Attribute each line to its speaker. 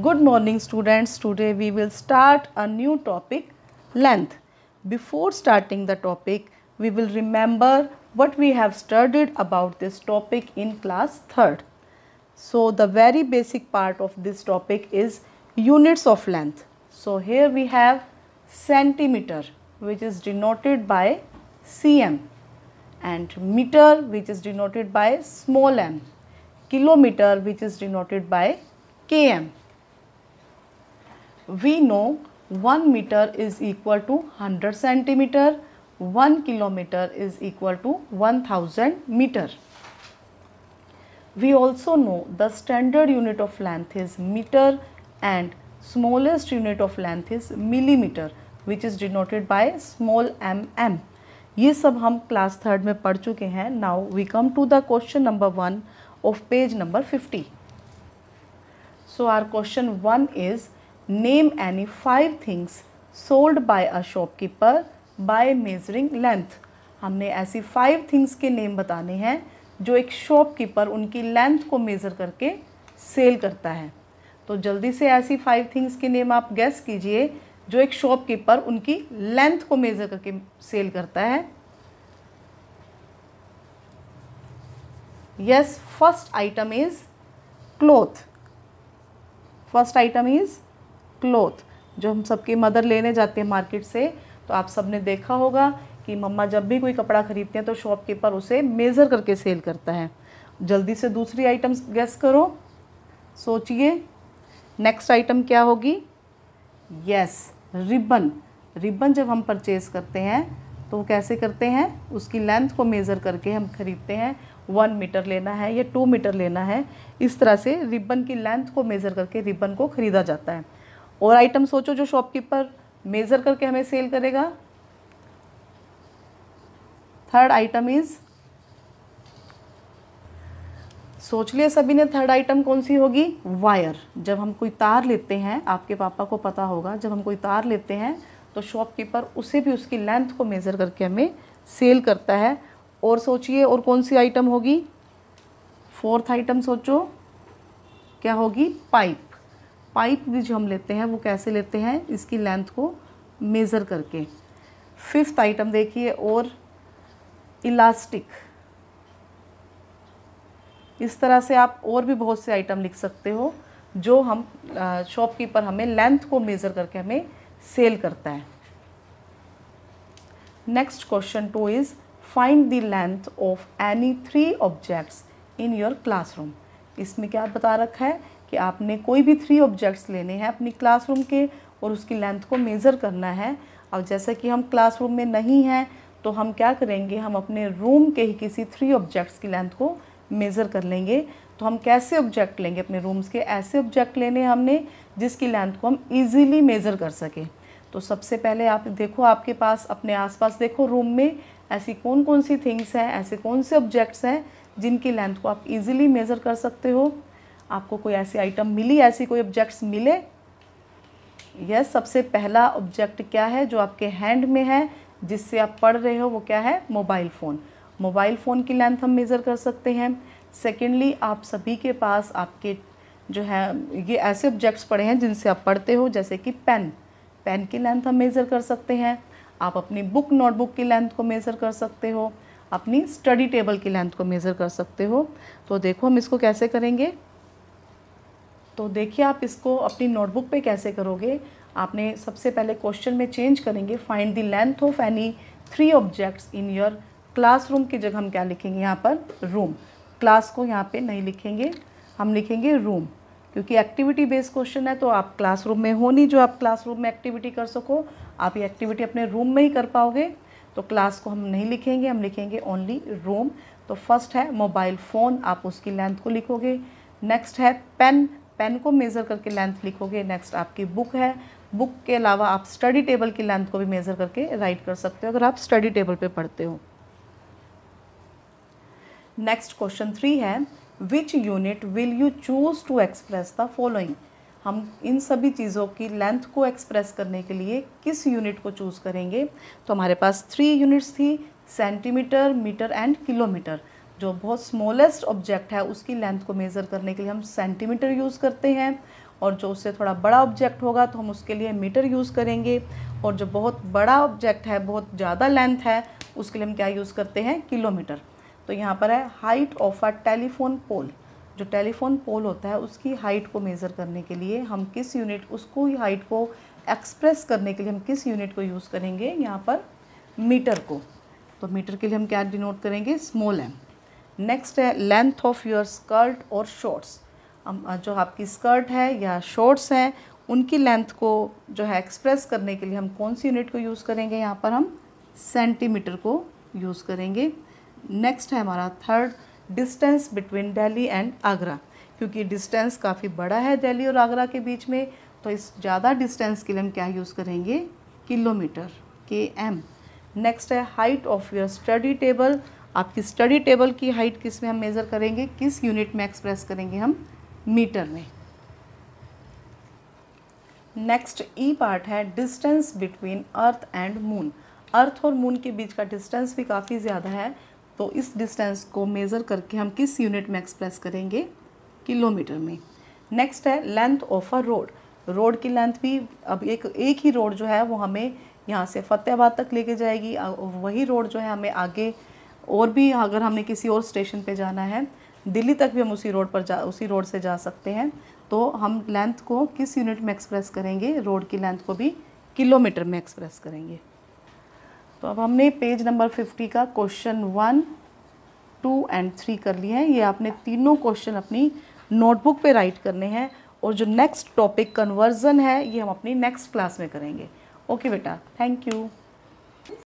Speaker 1: Good morning students. Today we will start a new topic length. Before starting the topic, we will remember what we have studied about this topic in class 3rd. So the very basic part of this topic is units of length. So here we have centimeter which is denoted by cm and meter which is denoted by small m, kilometer which is denoted by km we know 1 meter is equal to 100 centimeter, 1 kilometer is equal to 1000 meter. We also know the standard unit of length is meter and smallest unit of length is millimeter which is denoted by small mm. ये सब हम class third में पढ़ चुके हैं now we come to the question number one of page number fifty so our question one is name any five things sold by a shopkeeper by measuring length हमने ऐसी five things के name बताने हैं जो एक shopkeeper उनकी length को measure करके सेल करता है। तो जल्दी से ऐसी फाइव थिंग्स के नेम आप गैस कीजिए जो एक शॉपकीपर उनकी लेंथ को मेज़र करके सेल करता है। Yes first item is cloth first item is cloth जो हम सबकी मदर लेने जाते हैं मार्केट से तो आप सबने देखा होगा कि मम्मा जब भी कोई कपड़ा खरीदते हैं तो शॉपकीपर उसे मेज़र करके सेल करता है। जल्दी से दूसरी आइटम्स गैस करो। सोचिए नेक्स्ट आइटम क्या होगी? यस रिबन रिबन जब हम परचेज़ करते हैं तो कैसे करते हैं? उसकी लेंथ को मेज़र करके हम खरीदते हैं। वन मीटर लेना है या टू मीटर लेना है। इस तरह से रिबन की लेंथ को मेज़र करके रिबन को ख़रीदा जाता है। और आइटम सोचो जो शॉपकीपर मेज़र करके हमें सेल करेगा। थर्ड आइटम इज़ सोच लिया सभी ने थर्ड आइटम कौन सी होगी? वायर जब हम कोई तार लेते हैं, आपके पापा को पता होगा, जब हम कोई तार लेते हैं तो शॉपकीपर उसे भी उसकी लेंथ को मेज़र करके हमें सेल करता है। और सोचिए, और कौन सी आइटम होगी? फोर्थ आइटम सोचो, क्या होगी? पाइप पाइप भी जो हम लेते हैं, वो कैसे लेते हैं, इसकी लेंथ को मेज़र करके। फिफ्थ आइटम देखिए, और इलास्टिक इस तरह से आप और भी बहुत से आइटम लिख सकते हो, जो हम शॉपकीपर हमें लेंथ को मेज़र करके हमें सेल करता है। Next question two is find the length of any three objects in your classroom इसमें क्या बता रखा है? कि आपने कोई भी थ्री ऑब्जेक्ट्स लेने हैं, अपनी क्लासरूम के और उसकी लेंथ को मेज़र करना है। और जैसा कि हम क्लासरूम में नहीं हैं तो हम क्या करेंगे? हम अपने रूम के ही किसी थ्री ऑब्जेक्ट्स की लेंथ को मेज़र कर लेंगे। तो हम कैसे ऑब्जेक्ट लेंगे अपने रूम्स के? ऐसे ऑब्जेक्ट लेने हमने, जिसकी लेंथ को हम ईज़िली मेज़र कर सकें। तो सबसे पहले आप देखो, आपके पास, अपने आसपास देखो रूम में, ऐसी कौन कौन सी थिंग्स हैं, ऐसे कौन से ऑब्जेक्ट्स हैं, जिनकी लेंथ को आप इजीली मेज़र कर सकते हो। आपको कोई ऐसी आइटम मिली ऐसी कोई ऑब्जेक्ट्स मिले? यस yes, सबसे पहला ऑब्जेक्ट क्या है जो आपके हैंड में है जिससे आप पढ़ रहे हो वो क्या है? मोबाइल फ़ोन मोबाइल फ़ोन की लेंथ हम मेज़र कर सकते हैं. सेकेंडली आप सभी के पास आपके जो है ये ऐसे ऑब्जेक्ट्स पड़े हैं जिनसे आप पढ़ते हो जैसे कि पेन पेन की लेंथ हम मेज़र कर सकते हैं. आप अपनी बुक नोटबुक की लेंथ को मेज़र कर सकते हो. अपनी स्टडी टेबल की लेंथ को मेज़र कर सकते हो. तो देखो हम इसको कैसे करेंगे? तो देखिए आप इसको अपनी नोटबुक पे कैसे करोगे? आपने सबसे पहले क्वेश्चन में चेंज करेंगे find the length of any three objects in your classroom की जगह हम क्या लिखेंगे? यहाँ पर रूम क्लास को यहाँ पे नहीं लिखेंगे, हम लिखेंगे रूम क्योंकि एक्टिविटी बेस्ड क्वेश्चन है तो आप क्लासरूम में हो नहीं जो आप क्लासरूम में एक्टिविटी कर सको, आप ये एक्टिविटी अपने रूम में ही कर पाओगे. तो क्लास को हम नहीं लिखेंगे, हम लिखेंगे ओनली रूम तो फ़र्स्ट है मोबाइल फ़ोन आप उसकी लेंथ को लिखोगे. नेक्स्ट है पेन पेन को मेज़र करके लेंथ लिखोगे नेक्स्ट आपकी बुक है। बुक के अलावा आप स्टडी टेबल की लेंथ को भी मेज़र करके राइट कर सकते हो, अगर आप स्टडी टेबल पे पढ़ते हो। नेक्स्ट क्वेश्चन थ्री है which unit will you choose to express the following हम इन सभी चीज़ों की लेंथ को एक्सप्रेस करने के लिए किस यूनिट को चूज़ करेंगे? तो हमारे पास थ्री यूनिट्स थी सेंटीमीटर मीटर एंड किलोमीटर जो बहुत स्मॉलेस्ट ऑब्जेक्ट है, उसकी लेंथ को मेज़र करने के लिए हम सेंटीमीटर यूज़ करते हैं और जो उससे थोड़ा बड़ा ऑब्जेक्ट होगा तो हम उसके लिए मीटर यूज़ करेंगे और जो बहुत बड़ा ऑब्जेक्ट है, बहुत ज़्यादा लेंथ है, उसके लिए हम क्या यूज़ करते हैं? किलोमीटर। तो यहाँ पर है height of a telephone pole जो टेलीफोन पोल होता है, उसकी हाइट को मेज़र करने के लिए हम किस यूनिट उसको हाइट को एक्सप्रेस करने के लिए हम किस यूनिट को यूज़ करेंगे? यहाँ पर मीटर को। तो मीटर के लिए हम क्या डिनोट करेंगे? स्मॉल एम नेक्स्ट है लेंथ ऑफ़ योर स्कर्ट और शॉर्ट्स जो आपकी स्कर्ट है या शॉर्ट्स हैं, उनकी लेंथ को जो है एक्सप्रेस करने के लिए हम कौन सी यूनिट को यूज़ करेंगे? यहाँ पर हम सेंटीमीटर को यूज़ करेंगे। नेक्स्ट है हमारा third distance between Delhi and Agra क्योंकि डिस्टेंस काफ़ी बड़ा है दिल्ली और आगरा के बीच में तो इस ज़्यादा डिस्टेंस के लिए हम क्या यूज़ करेंगे? किलोमीटर के एम नेक्स्ट है height of your study table आपकी स्टडी टेबल की हाइट किसमें हम मेज़र करेंगे, किस यूनिट में एक्सप्रेस करेंगे हम मीटर में। नेक्स्ट ई पार्ट है distance between earth and moon earth और मून के बीच का डिस्टेंस भी काफ़ी ज़्यादा है तो इस डिस्टेंस को मेज़र करके हम किस यूनिट में एक्सप्रेस करेंगे? किलोमीटर में। नेक्स्ट है length of a road road की लेंथ भी अब एक एक ही रोड जो है वो हमें यहाँ से फतेहाबाद तक लेके जाएगी। वही रोड जो है हमें आगे और भी अगर हमें किसी और स्टेशन पे जाना है, दिल्ली तक भी हम उसी रोड पर जा, उसी रोड से जा सकते हैं तो हम लेंथ को किस यूनिट में एक्सप्रेस करेंगे, रोड की लेंथ को भी किलोमीटर में एक्सप्रेस करेंगे। तो अब हमने पेज नंबर फिफ्टी का question one, two and three कर लिए हैं। ये आपने तीनों क्वेश्चन अपनी नोटबुक पे राइट करने हैं और जो नेक्स्ट टॉपिक कन्वर्जन है, ये हम अपनी नेक्स्ट क्लास में करेंगे। ओके बेटा, थैंक यू।